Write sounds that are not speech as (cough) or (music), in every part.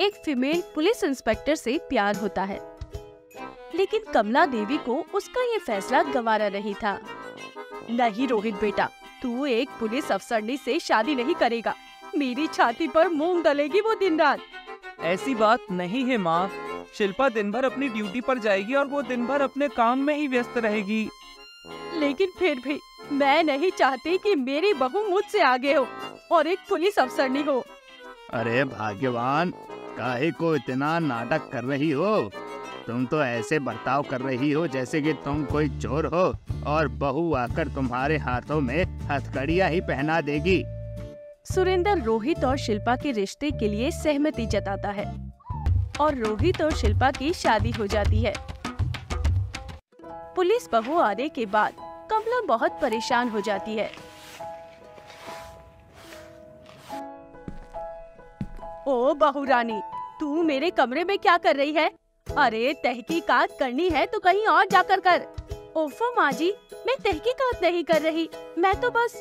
एक female police inspector से प्यार होता है। लेकिन कमला देवी को उसका ये फैसला गवारा नहीं था। नहीं रोहित बेटा तू एक पुलिस अफसरनी से शादी नहीं करेगा। मेरी छाती पर मूंग डलेगी वो दिन रात ऐसी बात नहीं है माँ। शिल्पा दिन भर अपनी ड्यूटी पर जाएगी और वो दिन भर अपने काम में ही व्यस्त रहेगी। लेकिन फिर भी मैं नहीं चाहती कि मेरी बहू मुझसे आगे हो और एक पुलिस अफसरनी हो। अरे भाग्यवान काहे को इतना नाटक कर रही हो। तुम तो ऐसे बर्ताव कर रही हो जैसे कि तुम कोई चोर हो और बहू आकर तुम्हारे हाथों में हथकड़िया ही पहना देगी। सुरेंद्र रोहित और शिल्पा के रिश्ते के लिए सहमति जताता है और रोहित और शिल्पा की शादी हो जाती है। पुलिस बहू आने के बाद कमला बहुत परेशान हो जाती है। ओ बहू रानी तू मेरे कमरे में क्या कर रही है? अरे, तहकीकात करनी है तो कहीं और जाकर कर। ओफो माँ जी मैं तहकीकात नहीं कर रही, मैं तो बस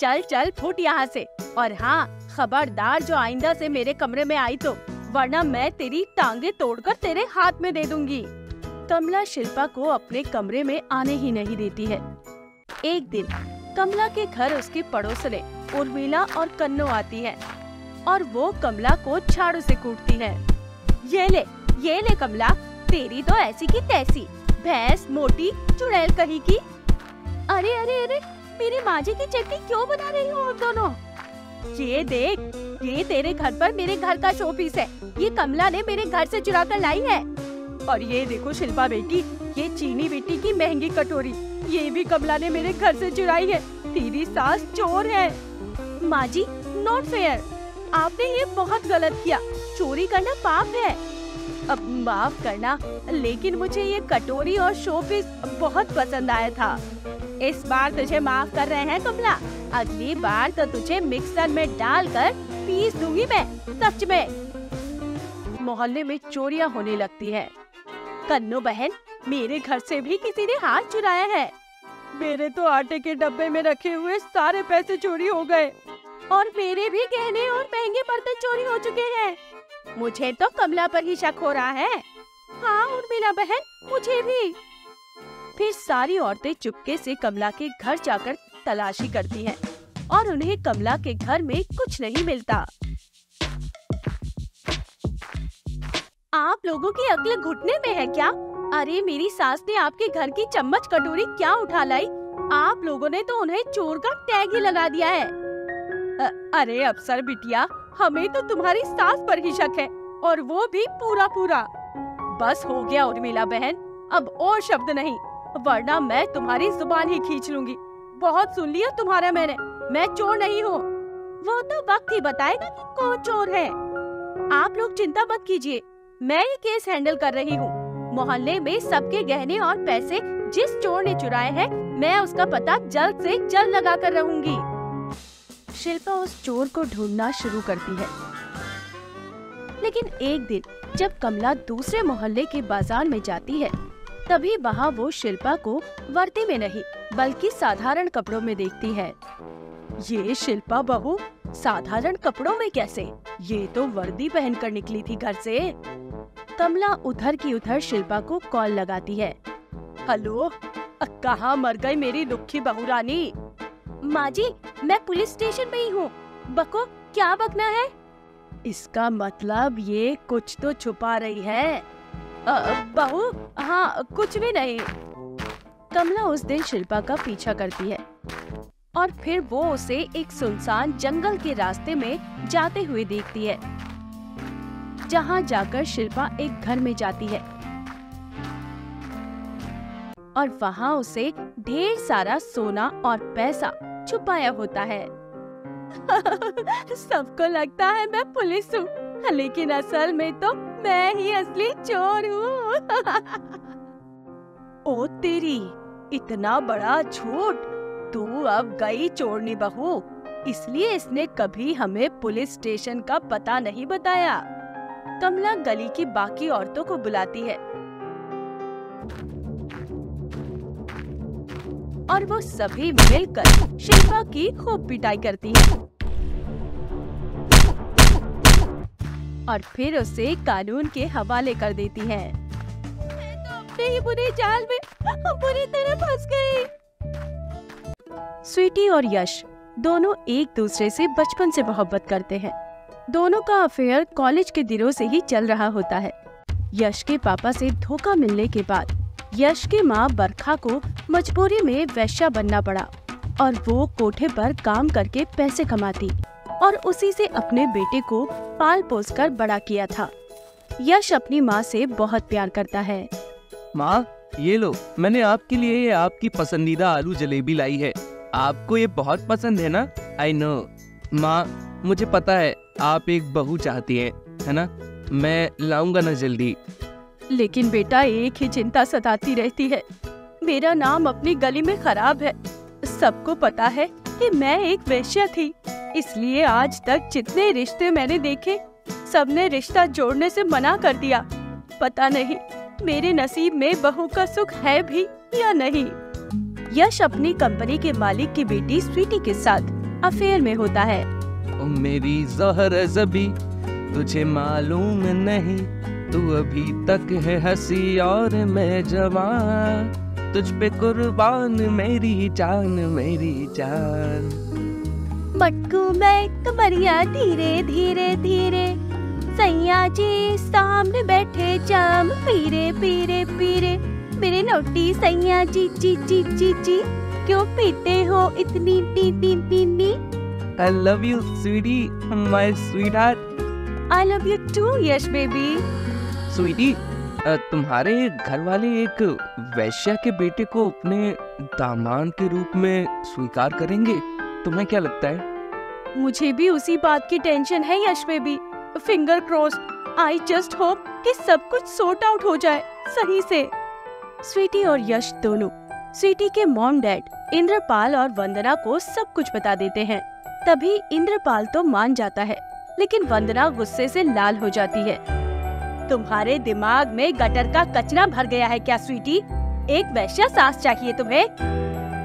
चल चल, फुट यहाँ से। और हाँ खबरदार जो आइंदा से मेरे कमरे में आई तो वरना मैं तेरी टांगे तोड़कर तेरे हाथ में दे दूँगी। कमला शिल्पा को अपने कमरे में आने ही नहीं देती है। एक दिन, कमला के घर उसकी पड़ोसने उर्मिला और कन्नो आती है। और वो कमला को झाड़ू से कूटती है। ये ले ये ले कमला, तेरी तो ऐसी की तैसी, भैंस, मोटी, चुड़ैल कहीं की। अरे अरे अरे, मेरी माँ जी की चटनी क्यों बना रही हो आप दोनों? ये देख, ये तेरे घर पर मेरे घर का शो पीस है। ये कमला ने मेरे घर से चुरा कर लाई है। और ये देखो शिल्पा बेटी, ये चीनी बेटी की महँगी कटोरी, ये भी कमला ने मेरे घर से चुराई है। तेरी सास चोर है। माँ जी नॉट फेयर आपने ये बहुत गलत किया। चोरी करना पाप है। अब माफ़ करना, लेकिन मुझे ये कटोरी और शोपीस बहुत पसंद आया था। इस बार तुझे माफ़ कर रहे हैं कमला। अगली बार तो तुझे मिक्सर में डालकर पीस दूँगी मैं, सच में। मोहल्ले में चोरियाँ होने लगती है। कन्नो बहन, मेरे घर से भी किसी ने हाथ चुराया है। मेरे तो आटे के डब्बे में रखे हुए सारे पैसे चोरी हो गए। और मेरे भी गहने और महँगे बर्तन चोरी हो चुके हैं। मुझे तो कमला पर ही शक हो रहा है। हाँ उर्मिला बहन, मुझे भी। फिर सारी औरतें चुपके से कमला के घर जाकर तलाशी करती हैं और उन्हें कमला के घर में कुछ नहीं मिलता। आप लोगों की अक्ल घुटने में है क्या? अरे, मेरी सास ने आपके घर की चम्मच कटोरी क्या उठा लाई? आप लोगों ने तो उन्हें चोर का टैग ही लगा दिया है। अरे अफसर बिटिया, हमें तो तुम्हारी सास पर ही शक है, और वो भी पूरा पूरा बस हो गया उर्मिला बहन, अब और शब्द नहीं, वरना मैं तुम्हारी ज़ुबान ही खींच लूँगी। बहुत सुन लिया तुम्हारा मैंने, मैं चोर नहीं हूँ। वो तो वक्त ही बताएगा कि कौन चोर है। आप लोग चिंता मत कीजिए, मैं ये केस हैंडल कर रही हूँ। मोहल्ले में सबके गहने और पैसे जिस चोर ने चुराए हैं, मैं उसका पता जल्द से जल्द लगा कर रहूँगी। शिल्पा उस चोर को ढूंढना शुरू करती है। लेकिन एक दिन, जब कमला दूसरे मोहल्ले के बाज़ार में जाती है, तभी वहाँ वो शिल्पा को वर्दी में नहीं, बल्कि साधारण कपड़ों में देखती है। ये शिल्पा बहू, साधारण कपड़ों में कैसे? ये तो वर्दी पहनकर निकली थी घर से। कमला उधर की उधर शिल्पा को कॉल लगाती है। हेलो, कहाँ मर गई मेरी दुखी बहू रानी? माँ जी मैं पुलिस स्टेशन में ही हूँ। बको, क्या बकना है? इसका मतलब ये कुछ तो छुपा रही है। बहू हाँ कुछ भी नहीं। कमला उस दिन शिल्पा का पीछा करती है और फिर वो उसे एक सुनसान जंगल के रास्ते में जाते हुए देखती है, जहाँ जाकर शिल्पा एक घर में जाती है। और वहाँ उसे ढेर सारा सोना और पैसा छुपाया होता है। (laughs) सबको लगता है मैं पुलिस हूँ, लेकिन असल में तो मैं ही असली चोर हूँ। (laughs) ओ तेरी, इतना बड़ा झूठ! तू अब गई चोरनी बहू, इसलिए इसने कभी हमें पुलिस स्टेशन का पता नहीं बताया। कमला गली की बाकी औरतों को बुलाती है। और वो सभी मिलकर शिल्पा की खूब पिटाई करती है। और फिर उसे कानून के हवाले कर देती है। तो बुरे जाल में बुरी तरह फंस गई। स्वीटी और यश दोनों एक दूसरे से बचपन से मोहब्बत करते हैं। दोनों का अफेयर कॉलेज के दिनों से ही चल रहा होता है। यश के पापा से धोखा मिलने के बाद यश की माँ बरखा को मजबूरी में वैश्या बनना पड़ा और वो कोठे पर काम करके पैसे कमाती और उसी से अपने बेटे को पाल पोस कर बड़ा किया था। यश अपनी माँ से बहुत प्यार करता है। माँ, ये लो, मैंने आपके लिए ये आपकी पसंदीदा आलू जलेबी लाई है। आपको ये बहुत पसंद है ना? आई नो माँ, मुझे पता है, आप एक बहू चाहती हैं, है ना? मैं लाऊँगा ना जल्दी। लेकिन बेटा, एक ही चिंता सताती रहती है। मेरा नाम अपनी गली में खराब है। सबको पता है कि मैं एक वेश्या थी। इसलिए आज तक जितने रिश्ते मैंने देखे, सबने रिश्ता जोड़ने से मना कर दिया। पता नहीं, मेरे नसीब में बहू का सुख है भी या नहीं। यश अपनी कंपनी के मालिक की बेटी स्वीटी के साथ अफेयर में होता है। मेरी जहर जबी, तुझे मालूम नहीं। तू अभी तक है हँसी और मैं जवान। तुझ पे कुर्बान मेरी जान मेरी जान। मटकू मैं कमरिया धीरे धीरे धीरे। सैया जी सामने बैठे जाम पीरे पीरे पीरे। मेरे नोटी सैया जी जी जी जी जी। क्यों पीते हो इतनी tea tea tea tea love you sweetie my sweetheart I love you too Yash baby. Sweetie तुम्हारे घर वाले एक वैश्या के बेटे को अपने दामाद के रूप में स्वीकार करेंगे? तुम्हें क्या लगता है? मुझे भी उसी बात की टेंशन है Yash baby finger cross I just hope कि सब कुछ सॉर्ट आउट हो जाए, सही से। स्वीटी और यश दोनों, स्वीटी के मॉम डैड इंद्रपाल और वंदना को सब कुछ बता देते हैं। तभी इंद्रपाल तो मान जाता है, लेकिन वंदना गुस्से से लाल हो जाती है। तुम्हारे दिमाग में गटर का कचरा भर गया है क्या, स्वीटी? एक वैश्या सास चाहिए तुम्हें।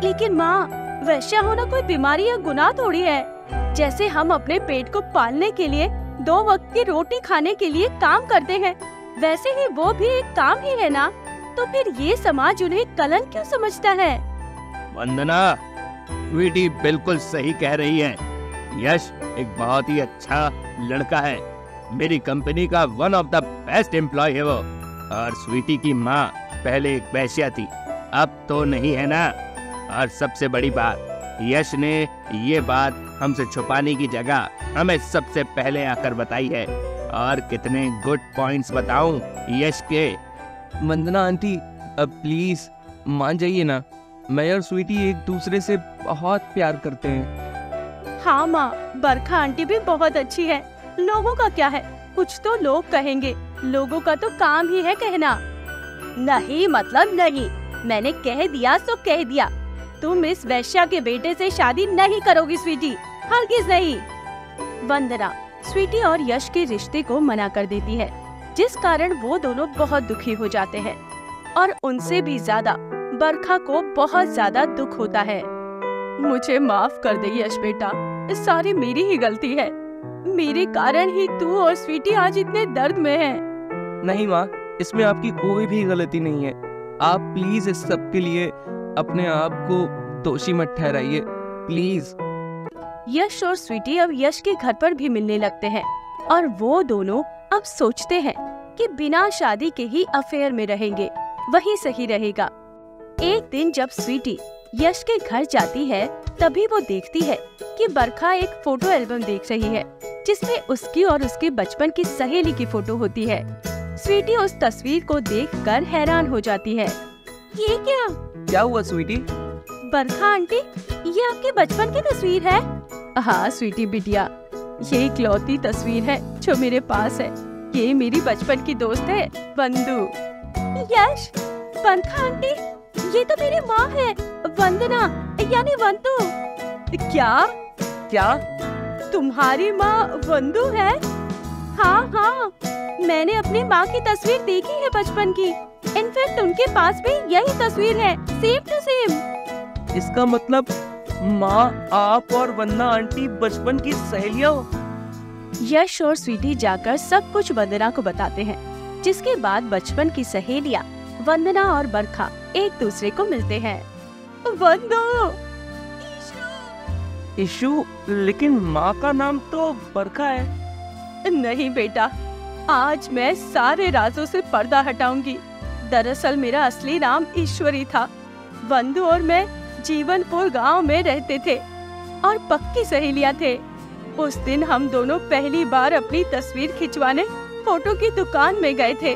लेकिन माँ, वैश्या होना कोई बीमारी या गुनाह थोड़ी है। जैसे हम अपने पेट को पालने के लिए, दो वक्त की रोटी खाने के लिए काम करते हैं, वैसे ही वो भी एक काम ही है ना। तो फिर ये समाज उन्हें कलंक क्यों समझता है? वंदना, स्वीटी बिल्कुल सही कह रही है। यश एक बहुत ही अच्छा लड़का है। मेरी कंपनी का one of the best employee है वो। और स्वीटी की माँ पहले एक वैश्या थी। अब तो नहीं है ना? और सबसे बड़ी बात यश ने ये बात हमसे छुपाने की जगह हमें सबसे पहले आकर बताई है। और कितने गुड पॉइंट्स बताऊँ यश के। वंदना आंटी अब प्लीज़ मान जाइए ना। मैं और स्वीटी एक दूसरे से बहुत प्यार करते हैं। हाँ माँ बरखा आंटी भी बहुत अच्छी है। लोगों का क्या है? कुछ तो लोग कहेंगे। लोगों का तो काम ही है कहना। नहीं मतलब नहीं। मैंने कह दिया सो कह दिया। तुम इस वैश्या के बेटे से शादी नहीं करोगी, स्वीटी। हरगिज नहीं। वंदना, स्वीटी और यश के रिश्ते को मना कर देती है। जिस कारण वो दोनों बहुत दुखी हो जाते हैं। और उनसे भी ज़्यादा, बरखा को बहुत ज़्यादा दुख होता है। मुझे माफ़ कर दे यश बेटा। सारी मेरी ही गलती है। मेरे कारण ही तू और स्वीटी आज इतने दर्द में हैं। नहीं माँ इसमें आपकी कोई भी गलती नहीं है। आप प्लीज़ इस सब के लिए अपने आप को दोषी मत ठहराइए प्लीज़ यश और स्वीटी अब यश के घर पर भी मिलने लगते हैं और वो दोनों अब सोचते हैं कि बिना शादी के ही अफेयर में रहेंगे वही सही रहेगा। एक दिन जब स्वीटी यश के घर जाती है तभी वो देखती है कि बरखा एक फ़ोटो एल्बम देख रही है जिसमें उसकी और उसके बचपन की सहेली की फ़ोटो होती है। स्वीटी उस तस्वीर को देखकर हैरान हो जाती है। ये क्या? क्या हुआ स्वीटी? बरखा आंटी ये आपके बचपन की तस्वीर है? हाँ स्वीटी बिटिया ये इकलौती तस्वीर है जो मेरे पास है। ये मेरी बचपन की दोस्त है बंधु यश बरखा आंटी ये तो मेरी माँ है। वंदना यानी वंदू। क्या? क्या? तुम्हारी माँ वंदू है? हाँ हाँ। मैंने अपनी माँ की तस्वीर देखी है बचपन की। इनफैक्ट उनके पास भी यही तस्वीर है सेम टू सेम। इसका मतलब माँ आप और वंदना आंटी बचपन की सहेलियाँ हो। यश और स्वीटी जाकर सब कुछ वंदना को बताते हैं जिसके बाद बचपन की सहेलियाँ वंदना और बरखा एक दूसरे को मिलते हैं। वंदो। इशू लेकिन माँ का नाम तो बरखा है। नहीं बेटा आज मैं सारे राजों से पर्दा हटाऊँगी। दरअसल मेरा असली नाम ईश्वरी था। बंधु और मैं जीवनपुर गाँव में रहते थे और पक्की सहेलियाँ थे। उस दिन हम दोनों पहली बार अपनी तस्वीर खिंचवाने फ़ोटो की दुकान में गए थे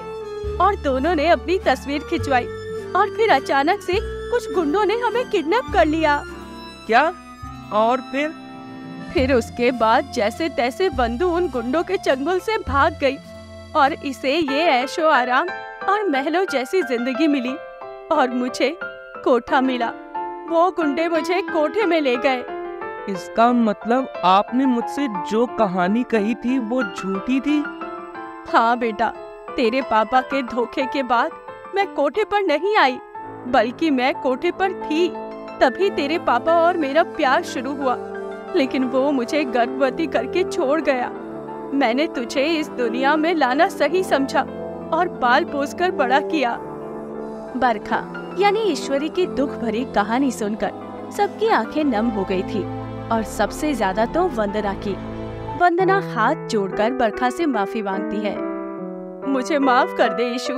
और दोनों ने अपनी तस्वीर खिंचवाई और फिर अचानक से कुछ गुंडों ने हमें किडनैप कर लिया। क्या? और फिर? फिर उसके बाद जैसे तैसे बंधु उन गुंडों के चंगुल से भाग गई और इसे ये ऐशो आराम और महलों जैसी ज़िंदगी मिली और मुझे कोठा मिला। वो गुंडे मुझे कोठे में ले गए। इसका मतलब आपने मुझसे जो कहानी कही थी वो झूठी थी? हाँ बेटा तेरे पापा के धोखे के बाद मैं कोठे पर नहीं आई। बल्कि मैं कोठे पर थी, तभी तेरे पापा और मेरा प्यार शुरू हुआ। लेकिन वो मुझे गर्भवती करके छोड़ गया। मैंने तुझे इस दुनिया में लाना सही समझा और पाल पोस कर बड़ा किया। बरखा, यानी ईश्वरी की दुख भरी कहानी सुनकर सबकी आँखें नम हो गई थी और सबसे ज़्यादा तो वंदना की। वंदना हाथ जोड़कर बरखा से माफ़ी मांगती है। मुझे माफ़ कर दे ईशु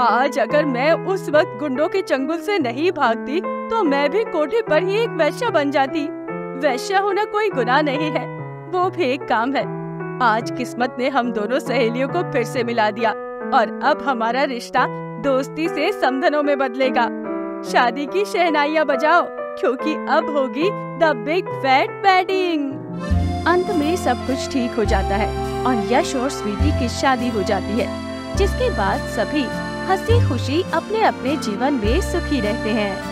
आज अगर मैं उस वक्त गुंडों के चंगुल से नहीं भागती तो मैं भी कोठे पर ही एक वैश्या बन जाती। वैश्या होना कोई गुनाह नहीं है, वो भी एक काम है। आज किस्मत ने हम दोनों सहेलियों को फिर से मिला दिया, और अब हमारा रिश्ता दोस्ती से समधनों में बदलेगा। शादी की शहनाइयाँ बजाओ, क्योंकि अब होगी द बिग फैट वेडिंग। अंत में सब कुछ ठीक हो जाता है, और यश और स्वीटी की शादी हो जाती है, जिसके बाद सभी हँसी खुशी अपने अपने जीवन में सुखी रहते हैं।